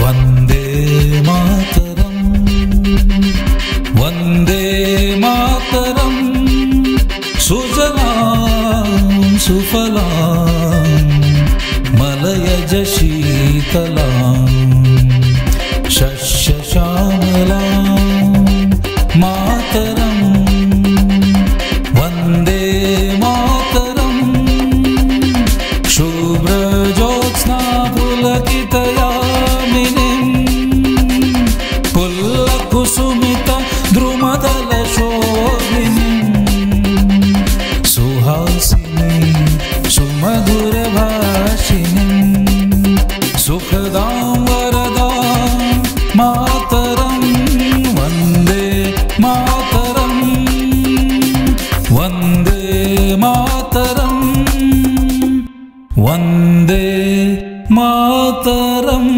வந்தே மாதரம் வந்தே மாதரம் சுஜலாம் சுஃபலாம் மலயஜ சீதலாம் शश्यश्यामलां मातरम् ಕುಸುಮಿತ ಧ್ರುಮದಲ ಶೋಭಿನಿ ಸುಹಾಸಿನಿ ಸುಮಧುರ ಭಾಷಿನಿ ಸುಖದಾಂ ವರದಾ ಮಾತರಂ ವಂದೇ ಮಾತರಂ ವಂದೇ ಮಾತರಂ ವಂದೇ ಮಾತರಂ